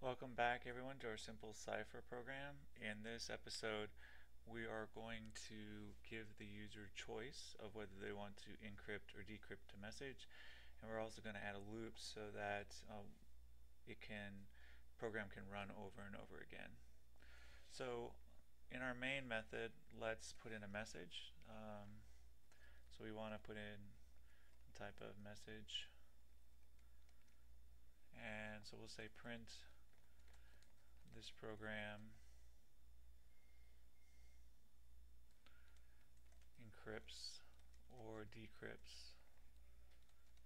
Welcome back everyone to our simple cipher program. In this episode we are going to give the user choice of whether they want to encrypt or decrypt a message and we're also going to add a loop so that um, it can program can run over and over again. So in our main method let's put in a message. Um, so we want to put in the type of message and so we'll say print this program. Encrypts or decrypts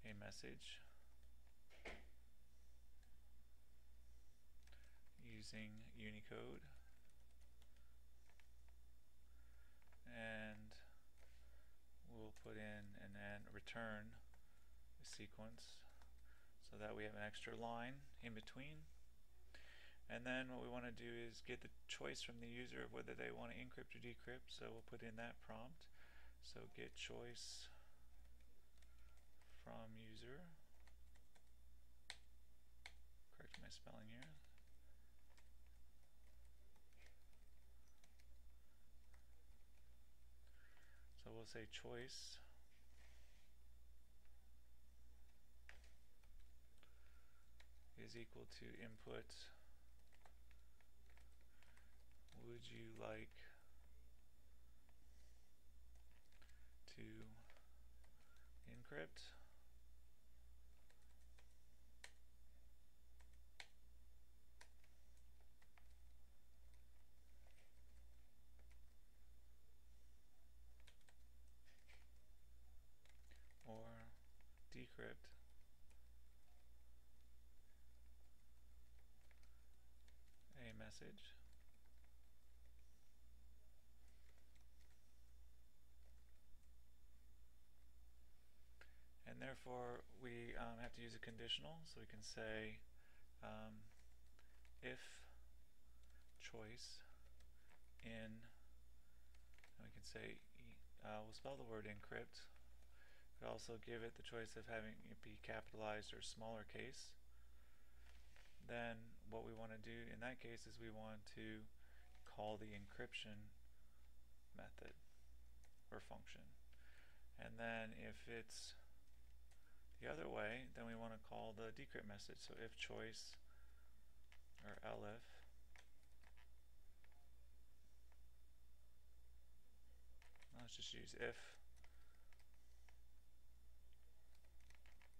a message using Unicode. And we'll put in and then return a sequence so that we have an extra line in between then what we want to do is get the choice from the user of whether they want to encrypt or decrypt. So we'll put in that prompt. So get choice from user. Correct my spelling here. So we'll say choice is equal to input would you like to encrypt or decrypt a message. And therefore we um, have to use a conditional so we can say um, if choice in and we can say uh, we'll spell the word encrypt. But also give it the choice of having it be capitalized or smaller case. Then what we want to do in that case is we want to call the encryption method or function and then if it's the other way, then we want to call the decrypt message. So if choice or elif let's just use if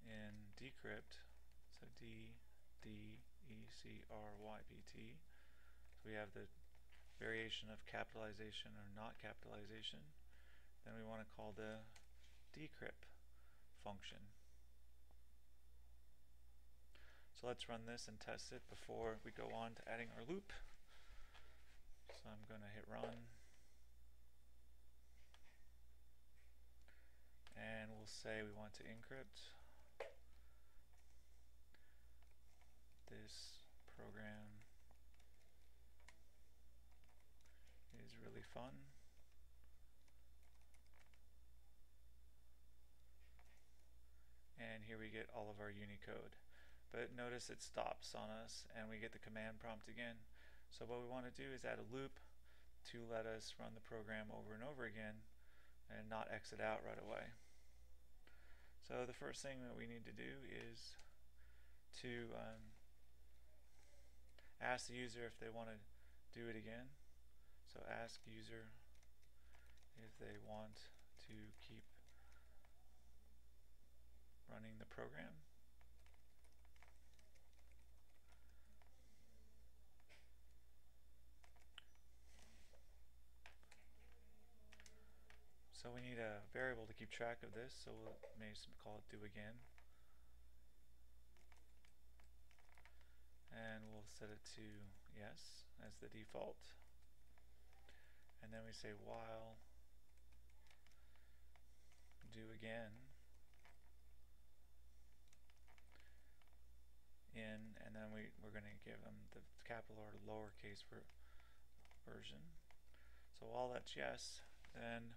in decrypt so d d c r y p t so we have the variation of capitalization or not capitalization then we want to call the decrypt function so let's run this and test it before we go on to adding our loop. So I'm going to hit run. And we'll say we want to encrypt this program is really fun. And here we get all of our Unicode but notice it stops on us and we get the command prompt again. So what we want to do is add a loop to let us run the program over and over again and not exit out right away. So the first thing that we need to do is to um, ask the user if they want to do it again. So ask user if they want to keep running the program. So we need a variable to keep track of this, so we'll maybe call it do again. And we'll set it to yes as the default. And then we say while do again in and then we, we're going to give them the capital or lowercase ver version. So while that's yes, then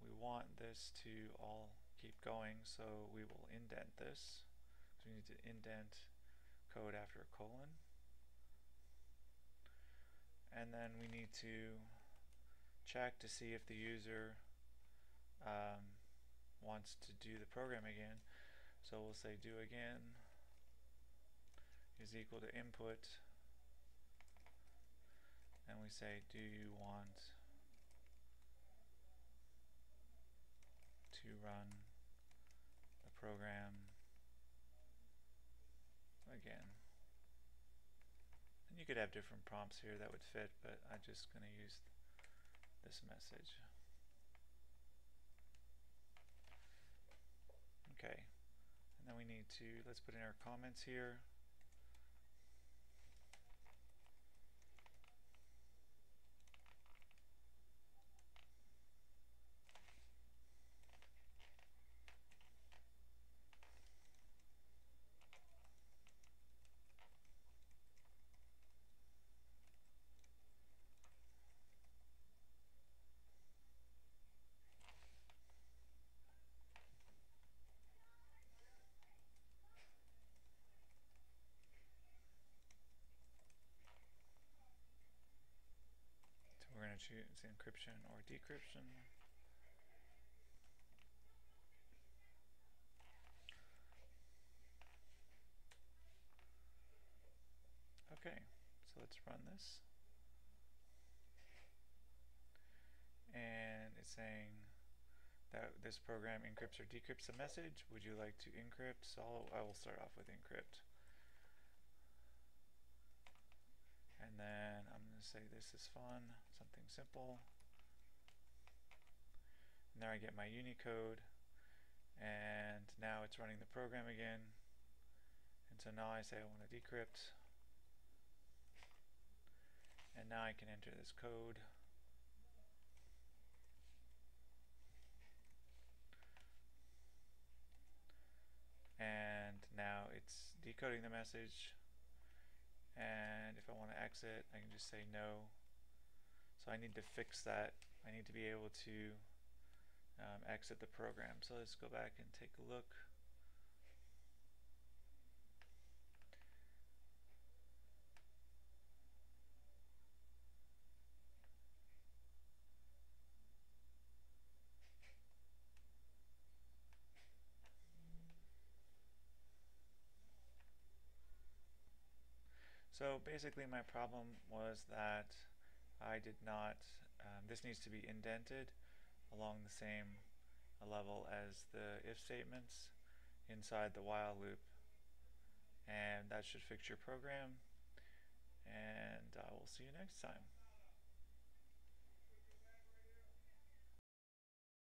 we want this to all keep going so we will indent this we need to indent code after a colon. And then we need to check to see if the user um, wants to do the program again. So we'll say do again is equal to input and we say do you want could have different prompts here that would fit, but I'm just going to use this message. Okay, and then we need to, let's put in our comments here. Choose encryption or decryption. Okay, so let's run this. And it's saying that this program encrypts or decrypts a message. Would you like to encrypt? So I will start off with encrypt. And then I'm going to say this is fun simple. And there I get my Unicode and now it's running the program again. And so now I say I want to decrypt. And now I can enter this code. And now it's decoding the message. And if I want to exit I can just say no I need to fix that. I need to be able to um, exit the program. So let's go back and take a look. So basically my problem was that I did not, um, this needs to be indented along the same level as the if statements inside the while loop and that should fix your program and I will see you next time.